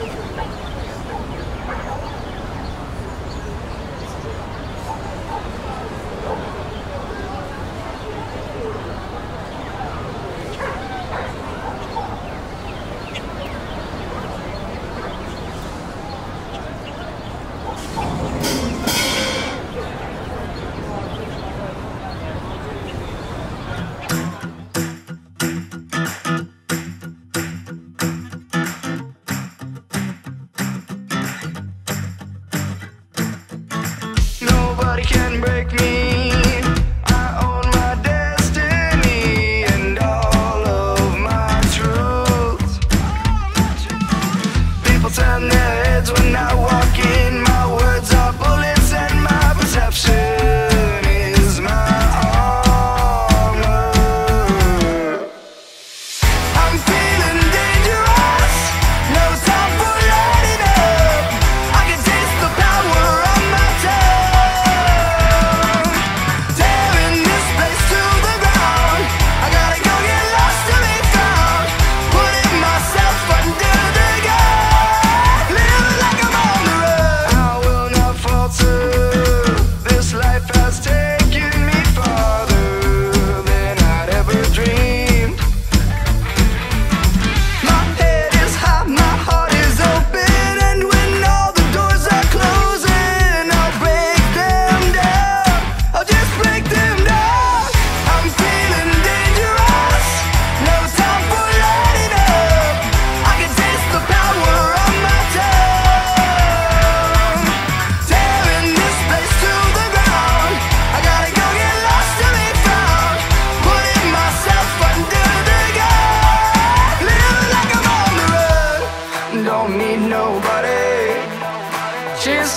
はい。They can break me. I own my destiny and all of my. People turn their heads when I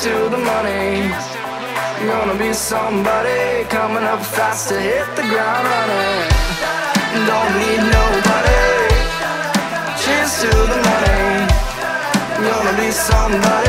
to the money. Gonna be somebody coming up fast to hit the ground running. Don't need nobody. Cheers to the money. Gonna be somebody.